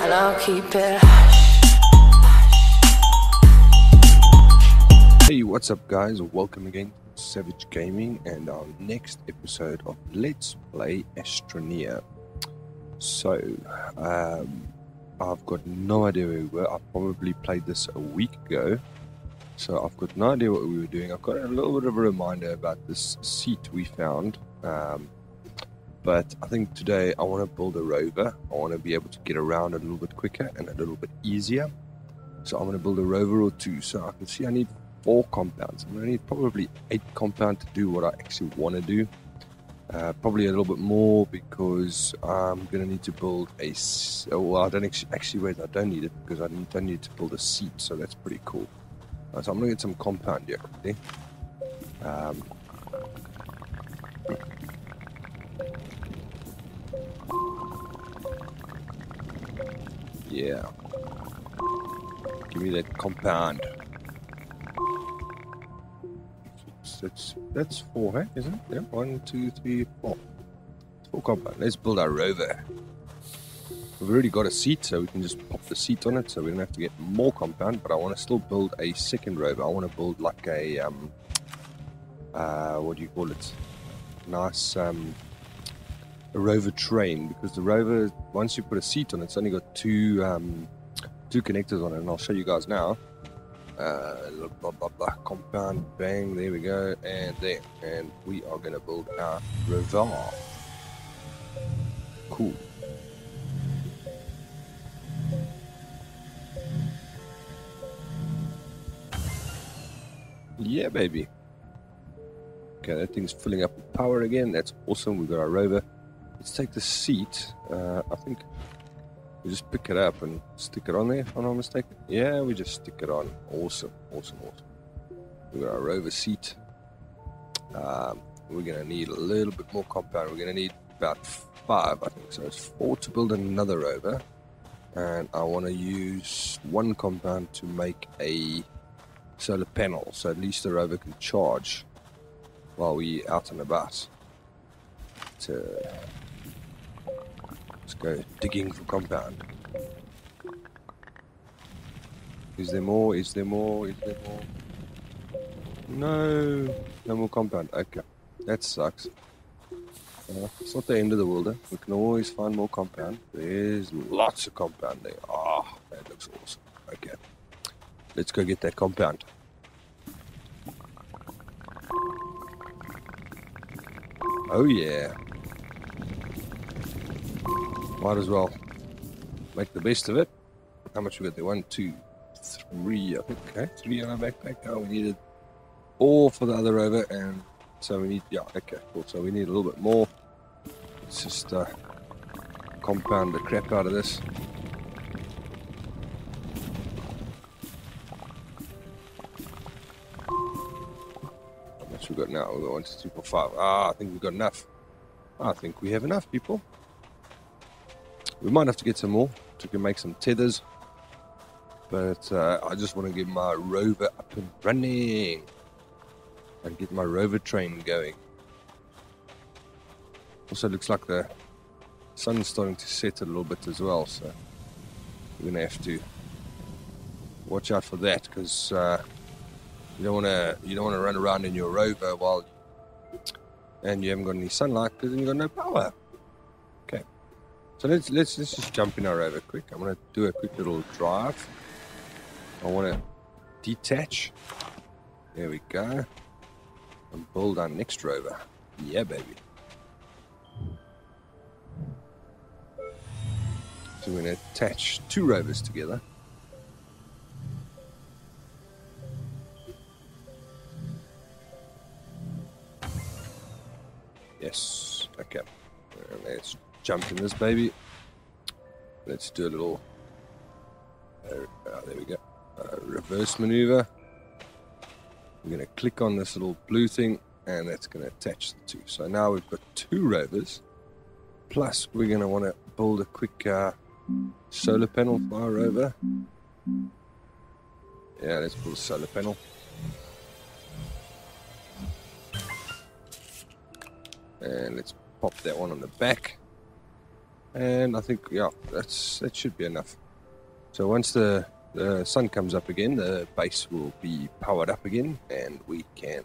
and I'll keep it. Hey, what's up, guys? Welcome again to Savage Gaming and our next episode of Let's Play Astroneer. So, um, I've got no idea where we were. I probably played this a week ago, so I've got no idea what we were doing. I've got a little bit of a reminder about this seat we found. Um, but I think today I want to build a rover. I want to be able to get around a little bit quicker and a little bit easier. So I'm going to build a rover or two. So I can see I need four compounds. I'm going to need probably eight compound to do what I actually want to do. Uh, probably a little bit more because I'm going to need to build a. Well, I don't actually, actually wait. I don't need it because I don't need to build a seat. So that's pretty cool. Uh, so I'm going to get some compound here. quickly. Um, yeah. Give me that compound. That's that's four, hey, isn't it? Yeah, one, two, three, four. Four compound. Let's build our rover. We've already got a seat, so we can just pop the seat on it, so we don't have to get more compound. But I want to still build a second rover. I want to build like a um, uh, what do you call it? Nice um, a rover train because the rover once you put a seat on it, it's only got two um, two connectors on it, and I'll show you guys now. Uh, blah, blah, blah, compound, bang, there we go, and there, and we are going to build our rover. Cool. Yeah, baby. Okay, that thing's filling up with power again. That's awesome. We've got our rover. Let's take the seat. Uh, I think we just pick it up and stick it on there, if I'm not mistaken. Yeah, we just stick it on. Awesome, awesome, awesome. We've got our rover seat. Um, we're going to need a little bit more compound. We're going to need about five, I think. So it's four to build another rover. And I want to use one compound to make a solar panel. So at least the rover can charge while we're out and about. To Let's go digging for compound. Is there more? Is there more? Is there more? No, no more compound. Okay, that sucks. Uh, it's not the end of the world. Eh? We can always find more compound. There's lots of compound there. Ah, that looks awesome. Okay, let's go get that compound. Oh yeah. Might as well make the best of it. How much we got there? One, two, three. I think. Okay, three on our backpack. Oh, we needed all for the other rover, and so we need. Yeah, okay, cool. So we need a little bit more. Let's just uh, compound the crap out of this. How much we got now? We got one, two, three, four, five. Ah, I think we've got enough. I think we have enough, people. We might have to get some more to make some tethers. But uh, I just want to get my rover up and running and get my rover train going. Also, looks like the sun's starting to set a little bit as well, so we're gonna have to watch out for that because uh, you don't want to you don't want to run around in your rover while and you haven't got any sunlight because then you've got no power. So let's let's let's just jump in our rover quick. I'm gonna do a quick little drive. I want to detach. There we go. And build our next rover. Yeah, baby. So we're gonna attach two rovers together. Yes. Okay. Jump in this baby. Let's do a little. Uh, oh, there we go. Uh, reverse maneuver. We're going to click on this little blue thing, and that's going to attach the two. So now we've got two rovers. Plus, we're going to want to build a quick uh, solar panel for our rover. Yeah, let's build a solar panel. And let's pop that one on the back. And I think, yeah, that's that should be enough. So once the, the sun comes up again, the base will be powered up again, and we can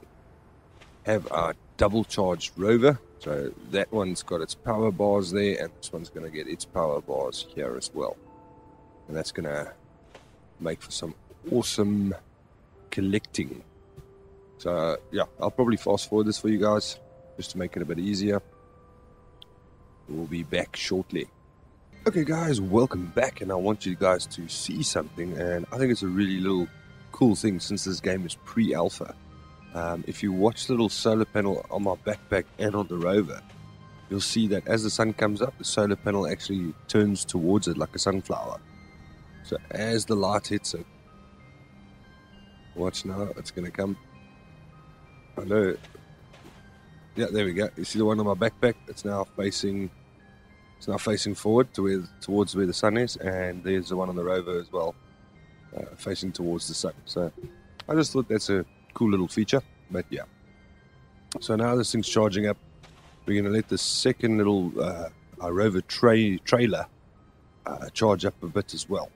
have our double charged rover. So that one's got its power bars there, and this one's going to get its power bars here as well. And that's going to make for some awesome collecting. So, yeah, I'll probably fast forward this for you guys just to make it a bit easier. We'll be back shortly. Okay, guys, welcome back, and I want you guys to see something. And I think it's a really little cool thing since this game is pre alpha. Um, if you watch the little solar panel on my backpack and on the rover, you'll see that as the sun comes up, the solar panel actually turns towards it like a sunflower. So as the light hits it, watch now, it's going to come. I know. Yeah, there we go. You see the one on my backpack? It's now facing. It's now facing forward to where, towards where the sun is, and there's the one on the rover as well, uh, facing towards the sun. So I just thought that's a cool little feature. But yeah. So now this thing's charging up. We're going to let the second little uh, rover tray trailer uh, charge up a bit as well.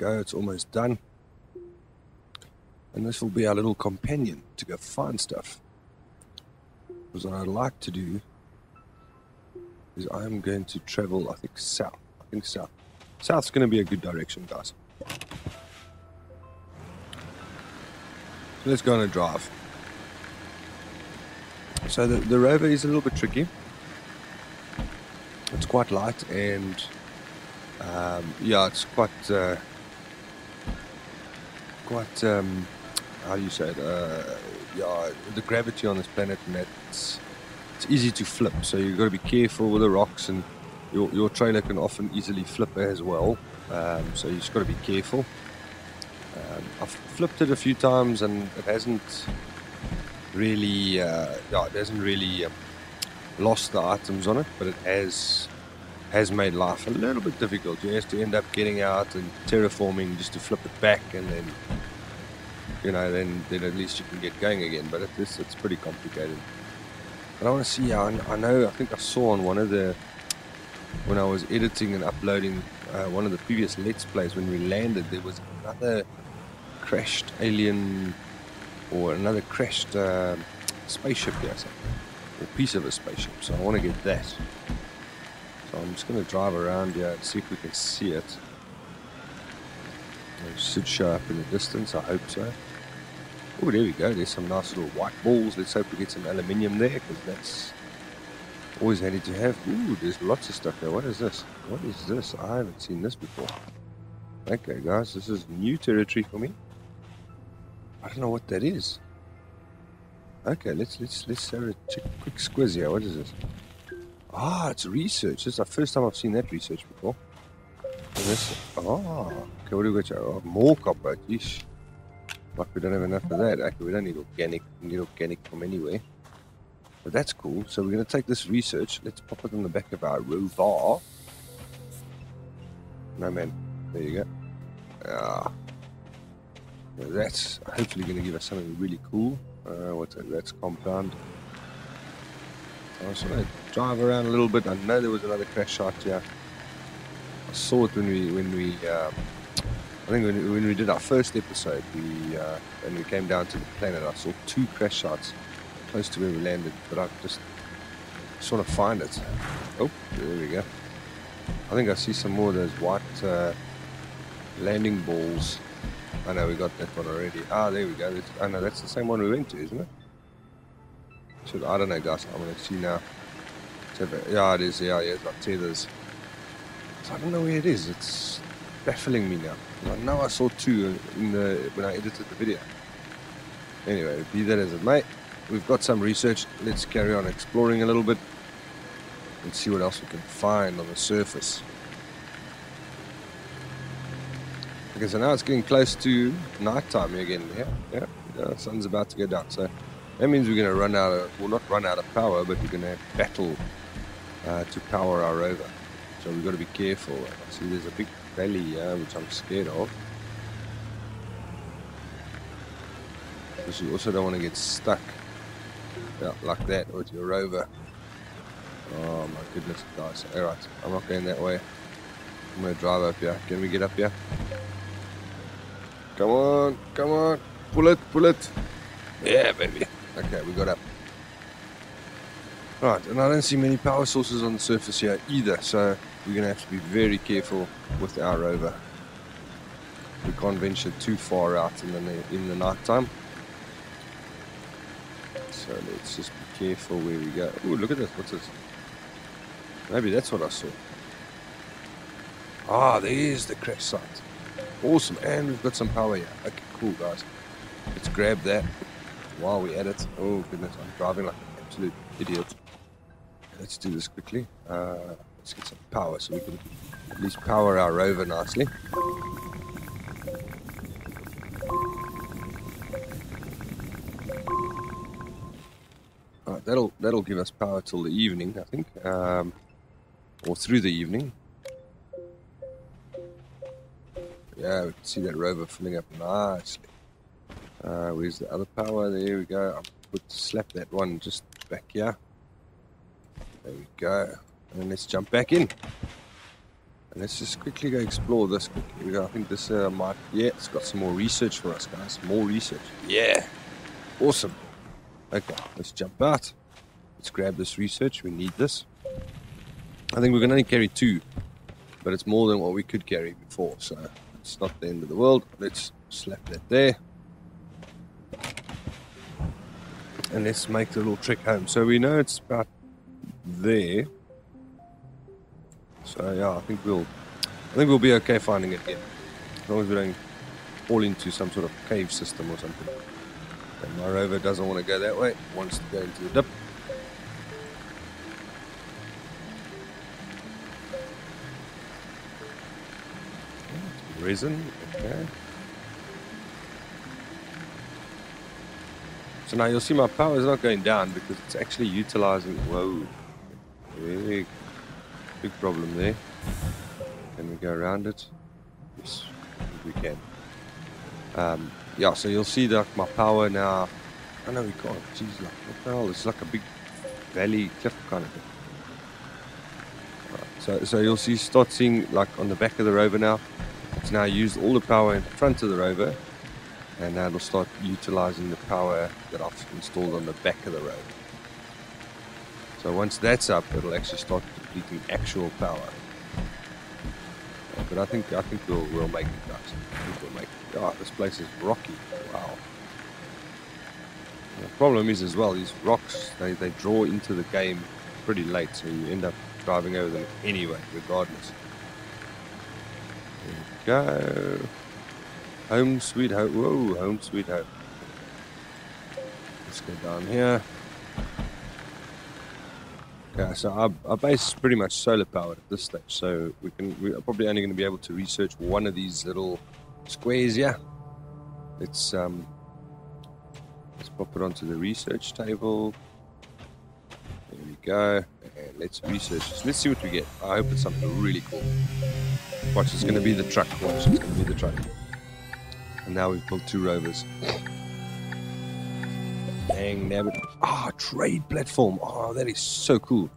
Go, it's almost done. And this will be our little companion to go find stuff. Because what I'd like to do is I'm going to travel, I think, south. I think south. South's going to be a good direction, guys. So let's go on a drive. So the, the rover is a little bit tricky. It's quite light and um, yeah, it's quite uh, quite um, how do you say it? Uh, yeah, the gravity on this planet and that's it's easy to flip. So you've got to be careful with the rocks, and your, your trailer can often easily flip as well. Um, so you just got to be careful. Um, I've flipped it a few times, and it hasn't really, uh, yeah, it hasn't really um, lost the items on it, but it has has made life a little bit difficult. You have to end up getting out and terraforming just to flip it back, and then you know, then then at least you can get going again. But at it's it's pretty complicated. But I want to see. I, I know. I think I saw on one of the when I was editing and uploading uh, one of the previous Let's Plays when we landed, there was another crashed alien or another crashed uh, spaceship here, or piece of a spaceship. So I want to get that. So I'm just going to drive around here and see if we can see it. It should show up in the distance. I hope so. Oh, there we go. There's some nice little white balls. Let's hope we get some aluminium there because that's always handy to have. Ooh, there's lots of stuff there. What is this? What is this? I haven't seen this before. Okay, guys, this is new territory for me. I don't know what that is. Okay, let's let's let's have a quick squiz here. What is this? Ah, it's research. This is the first time I've seen that research before. And this, oh, okay, what do we got? Oh, more copper. Jeez. Like we don't have enough of that. Okay, we don't need organic. We need organic from anywhere. But that's cool. So we're going to take this research. Let's pop it on the back of our rover. No, man. There you go. Ah. That's hopefully going to give us something really cool. Uh, what's that? That's compound. I was going to drive around a little bit. I know there was another crash site here. I saw it when we when we um, I think when, when we did our first episode, we uh, when we came down to the planet, I saw two crash sites close to where we landed, but I just sort of find it. Oh, there we go. I think I see some more of those white uh, landing balls. I know we got that one already. Ah, there we go. It's, I know that's the same one we went to, isn't it? I don't know, guys. I'm gonna see now. Yeah, it is. Yeah, yeah, it's got tethers. So I don't know where it is. It's baffling me now. Now I saw two in the, when I edited the video. Anyway, be that as it may, we've got some research. Let's carry on exploring a little bit and see what else we can find on the surface. Okay, so now it's getting close to nighttime again. Yeah, yeah, yeah, the sun's about to go down. So that means we're going to run out of, well, not run out of power, but we're going to battle uh, to power our rover. So we've got to be careful. See, there's a big valley uh, which I'm scared of. because you also don't want to get stuck like that with your rover. Oh my goodness, guys. Alright, I'm not going that way. I'm going to drive up here. Can we get up here? Come on, come on. Pull it, pull it. Yeah, baby. Okay, we got up. Right, and I don't see many power sources on the surface here either, so we're going to have to be very careful with our rover. We can't venture too far out in the in the night time. So let's just be careful where we go. Oh, look at this. What's this? Maybe that's what I saw. Ah, there's the crash site. Awesome. And we've got some power here. Okay, cool, guys. Let's grab that while we're at it. Oh, goodness. I'm driving like an absolute idiot. Let's do this quickly. Uh, let's get some power so we can at least power our rover nicely. Right, that'll that'll give us power till the evening, I think, um, or through the evening. Yeah, we can see that rover filling up nicely. Uh, where's the other power? There we go. I'll put, slap that one just back here. There we go. And let's jump back in. And let's just quickly go explore this quickly. Here we go. I think this uh, might, yeah, it's got some more research for us, guys. More research. Yeah. Awesome. Okay, let's jump out. Let's grab this research. We need this. I think we can only carry two, but it's more than what we could carry before, so it's not the end of the world. Let's slap that there. And let's make the little trek home. So we know it's about there. So yeah, I think we'll I think we'll be okay finding it again. As long as we don't fall into some sort of cave system or something. And my rover doesn't want to go that way, wants to go into the dip. Resin, okay. So now you'll see my power is not going down because it's actually utilizing. Whoa, big, big problem there. Can we go around it? Yes, we can. Um, yeah, so you'll see that my power now. I know we can't. Jeez, like what the hell? It's like a big valley cliff kind of thing. Right, so, so you'll see start seeing like on the back of the rover now. It's now used all the power in front of the rover, and now it'll start utilizing the power that I've installed on the back of the road. So once that's up, it'll actually start depleting actual power. But I think I think we'll we'll make it, guys. I think we'll make it. Oh, this place is rocky. Wow. The problem is as well, these rocks they, they draw into the game pretty late, so you end up driving over them anyway, regardless. There we go. Home sweet home. Whoa, home sweet home. Let's go down here. Yeah, so our, our base is pretty much solar powered at this stage. So we can we're probably only going to be able to research one of these little squares. Yeah, let's um let's pop it onto the research table. There we go. And let's research this. Let's see what we get. I hope it's something really cool. Watch, it's going to be the truck. Watch, it's going to be the truck. And now we've built two rovers. Dang nabbit. Ah, trade platform. Oh, that is so cool.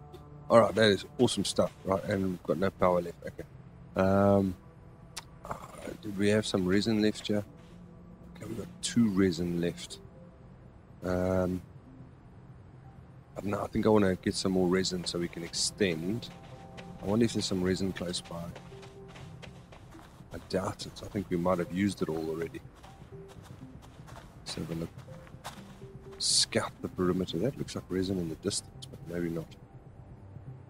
All right, that is awesome stuff. Right, and we've got no power left. Okay. Um, uh, did we have some resin left here? Okay, we've got two resin left. Um, I don't know. I think I want to get some more resin so we can extend. I wonder if there's some resin close by. I doubt it. I think we might have used it all already. Let's have a look. Scout the perimeter. That looks like resin in the distance, but maybe not.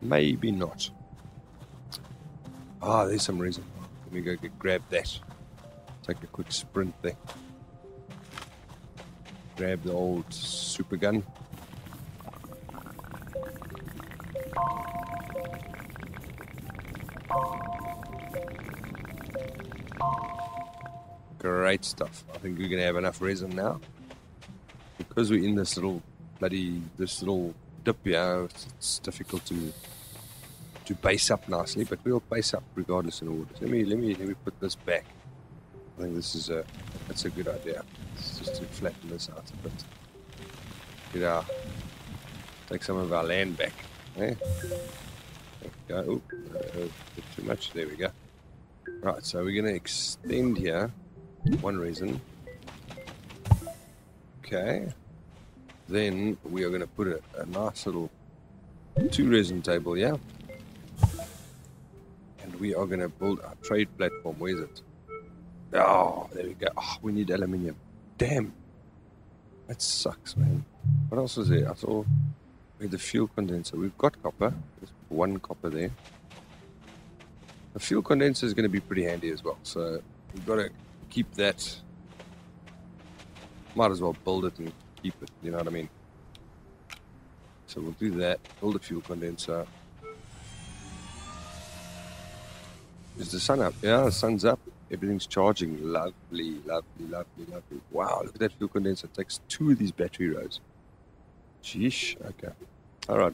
Maybe not. Ah, there's some resin. Let me go get, grab that. Take a quick sprint there. Grab the old super gun. Great stuff. I think we're going to have enough resin now. Because we're in this little bloody, this little dip here, it's, it's difficult to to base up nicely, but we'll base up regardless in order. Let me, let me, let me put this back. I think this is a, That's a good idea. It's just to flatten this out a bit. Yeah. Take some of our land back. Eh? Go. Oop, uh, too much. There we go. Right, so we're going to extend here. One reason. Okay. Then we are going to put a, a nice little two resin table yeah? And we are going to build our trade platform. Where is it? Oh, there we go. Oh, we need aluminium. Damn. That sucks, man. What else is there? I saw we had the fuel condenser. We've got copper. There's one copper there. The fuel condenser is going to be pretty handy as well. So we've got to keep that. Might as well build it and keep it. You know what I mean? So we'll do that. Build a fuel condenser. Is the sun up? Yeah, the sun's up. Everything's charging. Lovely, lovely, lovely, lovely. Wow, look at that fuel condenser. It takes two of these battery rows. Sheesh. Okay. All right.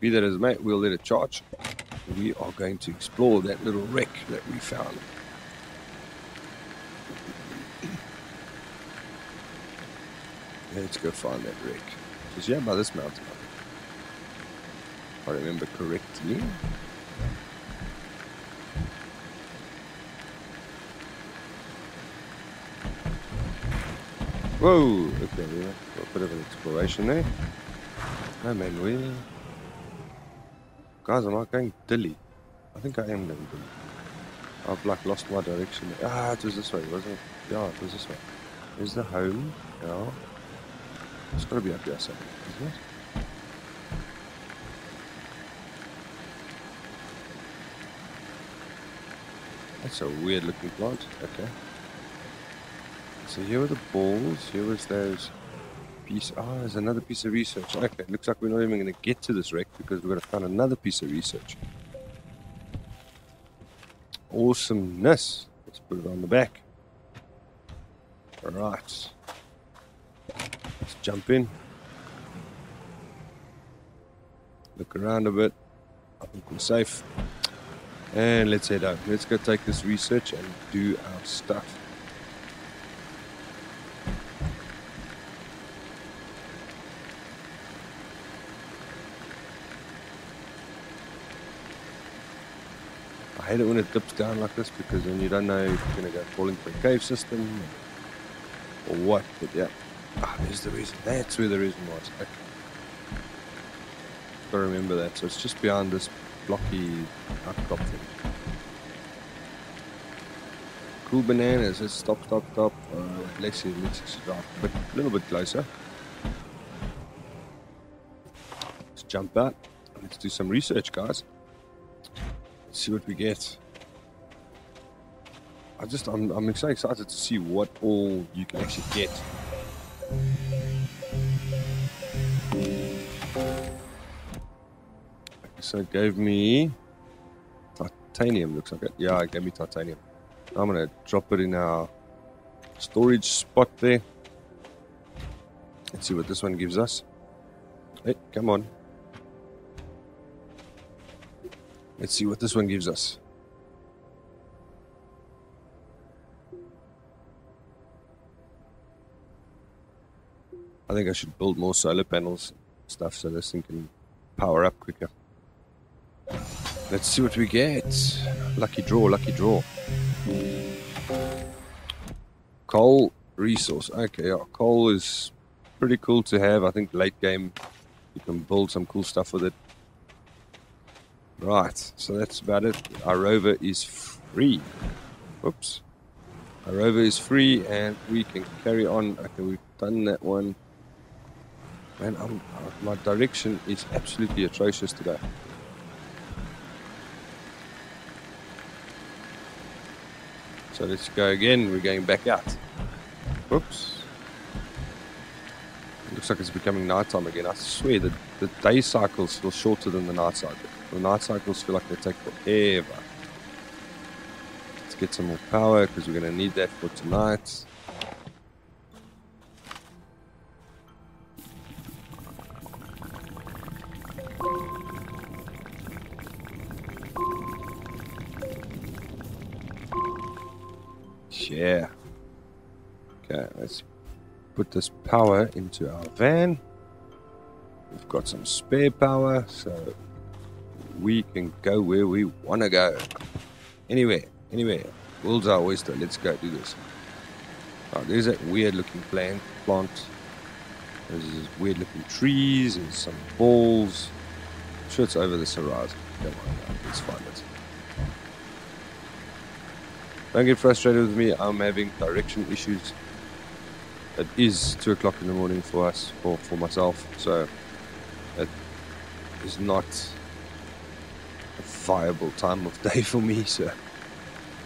Be that as it may, we'll let it charge. We are going to explore that little wreck that we found. Let's go find that wreck. It's yeah by this mountain. I remember correctly. Whoa! Okay, yeah. a bit of an exploration there. No man, we. Guys, am I going dilly? I think I am going dilly. I've like lost my direction. Ah, it was this way, wasn't it? Yeah, it was this way. Is the home? Yeah. It's gotta be up here somewhere, isn't it? That's a weird looking plant. Okay. So here are the balls. Here was those piece. Ah, oh, there's another piece of research. Okay, looks like we're not even going to get to this wreck because we're going to find another piece of research. Awesomeness. Let's put it on the back. All right. Jump in. Look around a bit. I think we're safe. And let's head out. Let's go take this research and do our stuff. I hate it when it dips down like this because then you don't know if you're going to go fall into a cave system or what. But yeah, ah, there's the reason. That's where the reason was. Okay. Gotta remember that. So it's just behind this blocky outcrop thing. Cool bananas. Let's stop, stop, stop. Uh, let's see. Let's stop. But a little bit closer. Let's jump out. Let's do some research, guys see what we get. I just I'm I'm so excited to see what all you can actually get. So it gave me titanium looks like it. Yeah, it gave me titanium. I'm gonna drop it in our storage spot there. Let's see what this one gives us. Hey, come on. Let's see what this one gives us. I think I should build more solar panels stuff so this thing can power up quicker. Let's see what we get. Lucky draw, lucky draw. Coal resource. Okay, yeah, coal is pretty cool to have. I think late game you can build some cool stuff with it. Right, so that's about it. Our rover is free. Whoops. Our rover is free and we can carry on. Okay, we've done that one. Man, I'm, uh, my direction is absolutely atrocious today. So let's go again. We're going back out. Whoops. Looks like it's becoming nighttime again. I swear that the day cycles feel shorter than the night cycle. The night cycles feel like they take forever. Let's get some more power because we're going to need that for tonight. Power into our van. We've got some spare power, so we can go where we want to go. Anywhere, anywhere. World's our oyster. Let's go do this. Oh, there's that weird looking plant. plant. There's weird looking trees and some balls. I'm sure it's over this horizon. Come on, let's find it. Don't get frustrated with me. I'm having direction issues. It is two o'clock in the morning for us, for for myself. So it is not a viable time of day for me. So,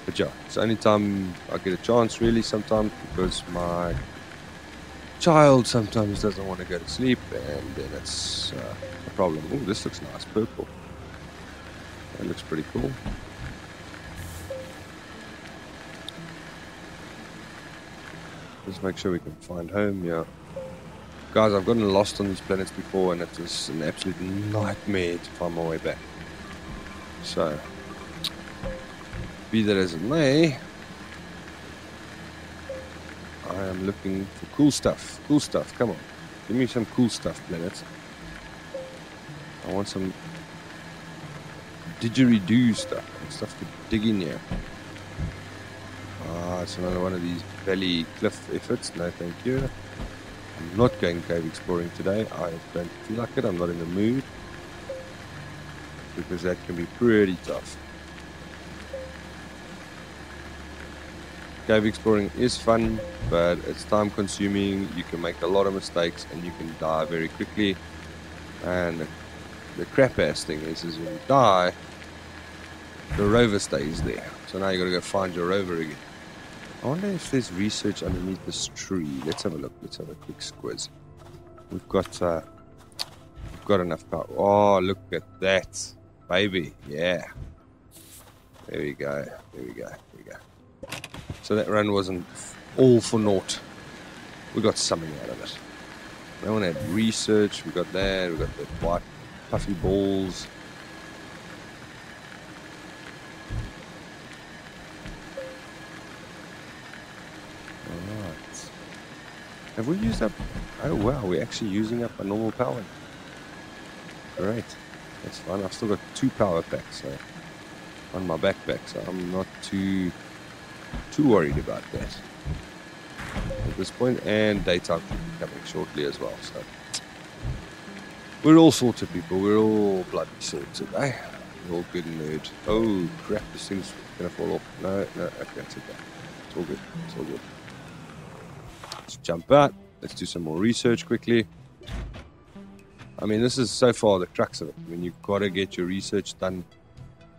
but yeah, it's the only time I get a chance really. Sometimes because my child sometimes doesn't want to go to sleep, and then it's uh, a problem. Oh, this looks nice, purple. That looks pretty cool. Let's make sure we can find home, yeah. Guys, I've gotten lost on these planets before and it is an absolute nightmare to find my way back. So, be that as it may, I am looking for cool stuff. Cool stuff, come on. Give me some cool stuff, planet. I want some didgeridoo stuff, stuff to dig in here. Ah, it's another one of these valley cliff efforts. No, thank you. I'm not going cave exploring today. I don't feel like it. I'm not in the mood. Because that can be pretty tough. Cave exploring is fun, but it's time consuming. You can make a lot of mistakes and you can die very quickly. And the crap ass thing is, is when you die, the rover stays there. So now you got to go find your rover again. I wonder if there's research underneath this tree. Let's have a look. Let's have a quick squiz. We've got uh, we've got enough power. Oh, look at that, baby! Yeah. There we go. There we go. There we go. So that run wasn't all for naught. We got something out of it. That one had research. We got that. We got the white puffy balls. Alright. Have we used up... Oh wow, we're actually using up a normal power. Great. That's fine. I've still got two power packs so on my backpack, so I'm not too too worried about that at this point. And daytime coming shortly as well. So we're all sorted, people. We're all bloody sorted, eh? We're all good and mood. Oh crap! This thing's gonna fall off. No, no. Okay, it's okay. It's all good. It's all good. Let's jump out. Let's do some more research quickly. I mean, this is so far the crux of it. I mean, you've got to get your research done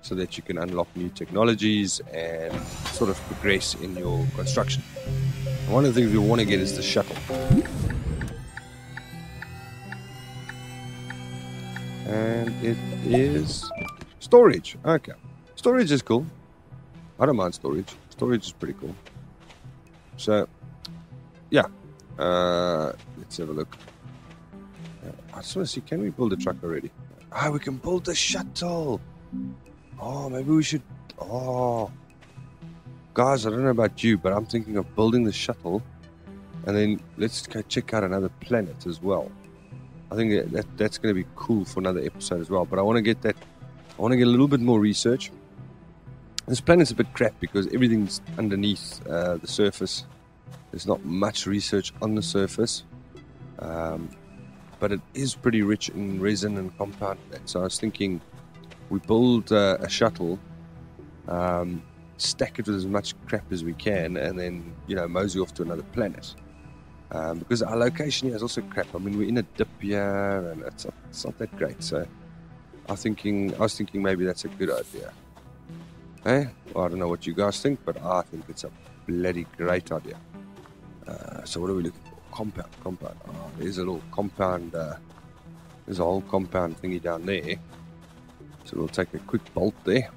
so that you can unlock new technologies and sort of progress in your construction. And one of the things we want to get is the shuttle. And it is storage. Okay. Storage is cool. I don't mind storage. Storage is pretty cool. So, yeah. Uh, let's have a look. Uh, I just want to see, can we build a truck already? Ah, we can build the shuttle. Oh, maybe we should. Oh, guys, I don't know about you, but I'm thinking of building the shuttle, and then let's go check out another planet as well. I think that, that that's going to be cool for another episode as well. But I want to get that. I want to get a little bit more research. This planet's a bit crap because everything's underneath uh, the surface. There's not much research on the surface. Um, but it is pretty rich in resin and compound. So I was thinking we build uh, a shuttle, um, stack it with as much crap as we can, and then you know mosey off to another planet. Um, because our location here is also crap. I mean, we're in a dip here, and it's not, it's not that great. So I thinking I was thinking maybe that's a good idea. Hey, well, I don't know what you guys think, but I think it's a bloody great idea. Uh, so what are we looking for? Compound, compound. Oh, there's a little compound. Uh, there's a whole compound thingy down there. So we'll take a quick bolt there.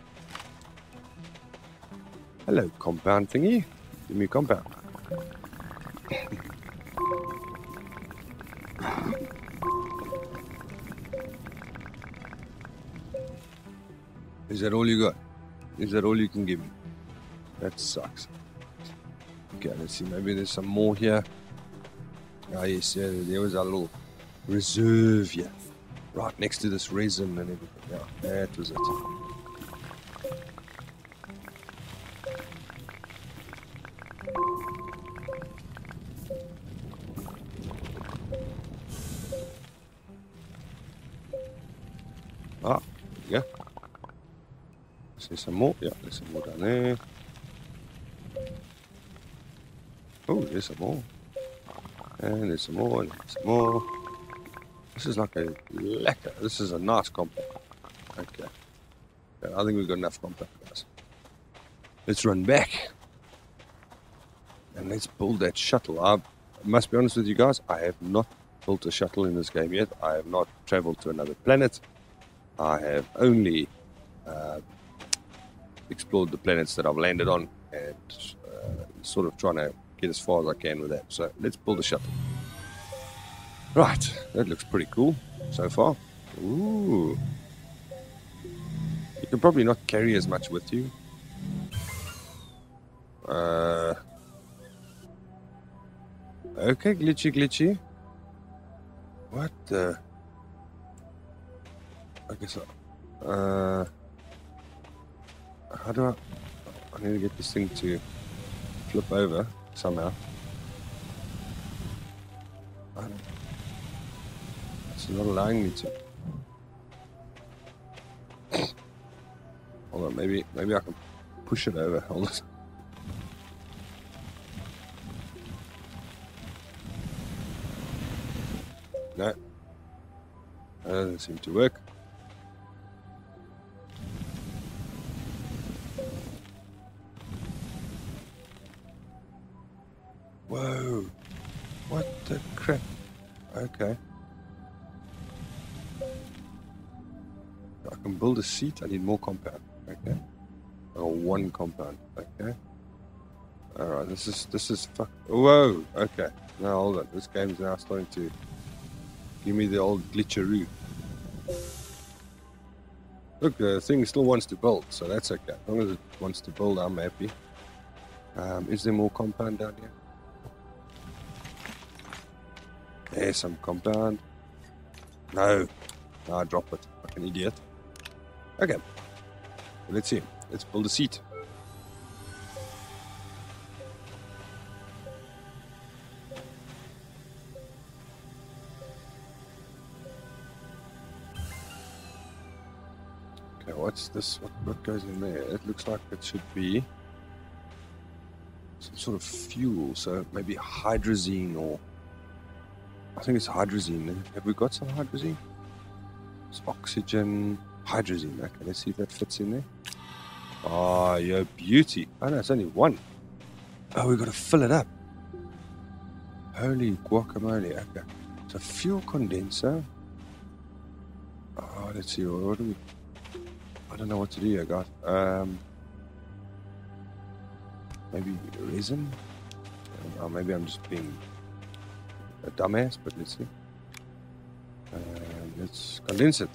Hello, compound thingy. Give me a compound. Is that all you got? Is that all you can give me? That sucks. Let's see. Maybe there's some more here. Ah, yes, yeah, there was a little reserve here. Right next to this resin and everything. Yeah, that was it. Ah, yeah. See some more. Yeah, there's some more down there. Oh, there's some more. And there's some more, and some more. This is like a lekker. This is a nice compound. Okay. I think we've got enough compound, guys. Let's run back. And let's build that shuttle. I must be honest with you guys, I have not built a shuttle in this game yet. I have not traveled to another planet. I have only uh, explored the planets that I've landed on and uh, sort of trying to get as far as I can with that. So let's build a shuttle. Right, that looks pretty cool so far. Ooh. You can probably not carry as much with you. Uh, okay, glitchy, glitchy. What the? I guess. Uh, how do I? I need to get this thing to flip over somehow. It's not allowing me to. Hold on, maybe maybe I can push it over. Hold on. No. That doesn't seem to work. Seat. I need more compound. Okay. Oh, one compound. Okay. All right. This is this is fuck. Whoa. Okay. Now hold on. This game's now starting to give me the old glitcheroo. Look, the thing still wants to build, so that's okay. As long as it wants to build, I'm happy. Um, is there more compound down here? There's some compound. No. No, I drop it like an idiot. Okay. Let's see. Let's build a seat. Okay, what's this? What, what goes in there? It looks like it should be some sort of fuel. So maybe hydrazine or I think it's hydrazine. Have we got some hydrazine? It's oxygen, hydrazine. Okay, let's see if that fits in there. Oh, your beauty. Oh no, it's only one. Oh, we've got to fill it up. Holy guacamole. Okay. So fuel condenser. Oh, let's see. What do we? I don't know what to do here, guys. Um, maybe resin. Or maybe I'm just being a dumbass, but let's see. Uh, let's condense it.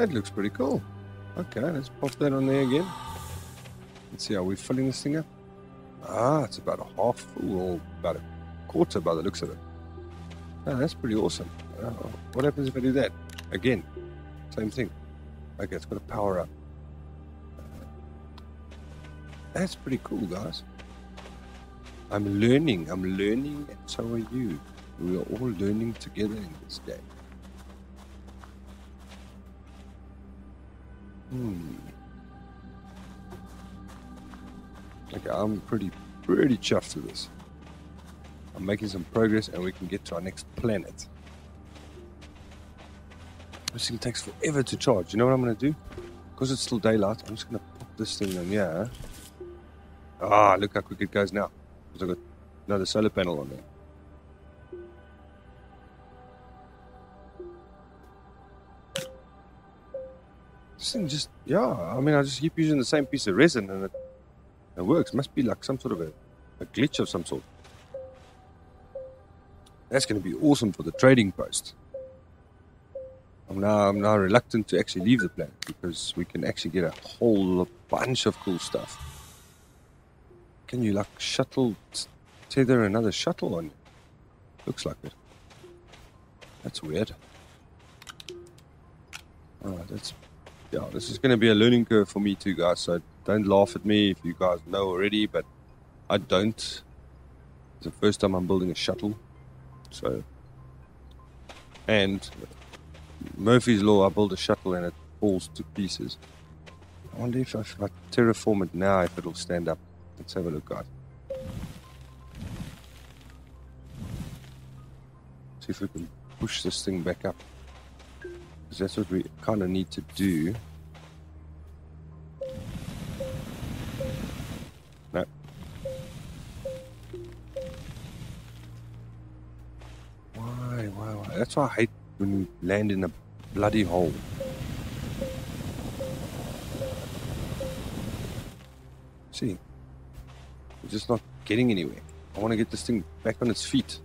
That looks pretty cool. Okay, let's pop that on there again. Let's see how we're filling this thing up. Ah, it's about a half full, or about a quarter by the looks of it. Ah, that's pretty awesome. Uh, what happens if I do that? Again, same thing. Okay, it's got to power up. That's pretty cool, guys. I'm learning. I'm learning, and so are you. We are all learning together in this game. Hmm. Okay, I'm pretty, pretty chuffed with this. I'm making some progress and we can get to our next planet. This thing takes forever to charge. You know what I'm going to do? Because it's still daylight, I'm just going to pop this thing on here. Ah, look how quick it goes now. Because I've got another solar panel on there. Just, yeah, I mean, I just keep using the same piece of resin and it It works. Must be like some sort of a, a glitch of some sort. That's going to be awesome for the trading post. I'm now I'm now reluctant to actually leave the planet because we can actually get a whole bunch of cool stuff. Can you like shuttle tether another shuttle on? Looks like it. That's weird. Oh, that's yeah. This is going to be a learning curve for me too, guys. So don't laugh at me if you guys know already, but I don't. It's the first time I'm building a shuttle, so and Murphy's law. I build a shuttle and it falls to pieces. I wonder if, if I terraform it now, if it'll stand up. Let's have a look, guys. See if we can push this thing back up. Because that's what we kind of need to do. No. Why, why, why? That's why I hate when we land in a bloody hole. See, we're just not getting anywhere. I want to get this thing back on its feet.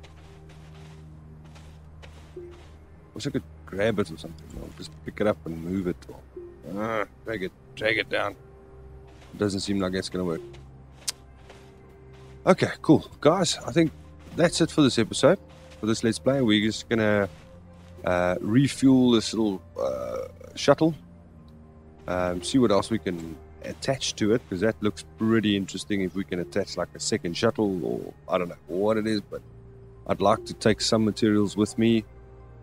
Wish I could grab it or something. Or just pick it up and move it. Or ah, drag it, drag it down. It doesn't seem like it's going to work. Okay, cool. Guys, I think that's it for this episode. For this Let's Play, we're just going to uh, refuel this little uh, shuttle. Um, see what else we can attach to it because that looks pretty interesting if we can attach like a second shuttle or I don't know what it is, but I'd like to take some materials with me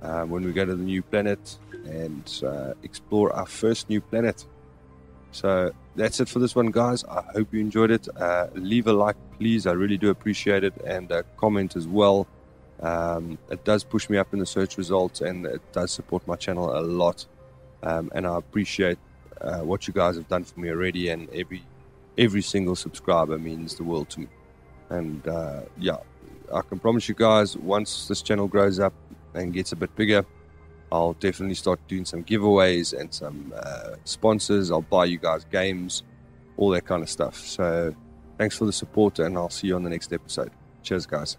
um, when we go to the new planet and uh, explore our first new planet. So that's it for this one, guys. I hope you enjoyed it. Uh, leave a like, please. I really do appreciate it, and comment as well. Um, it does push me up in the search results, and it does support my channel a lot. Um, and I appreciate uh, what you guys have done for me already, and every every single subscriber means the world to me. And uh, yeah, I can promise you guys, once this channel grows up and gets a bit bigger, I'll definitely start doing some giveaways and some uh, sponsors. I'll buy you guys games, all that kind of stuff. So thanks for the support, and I'll see you on the next episode. Cheers, guys.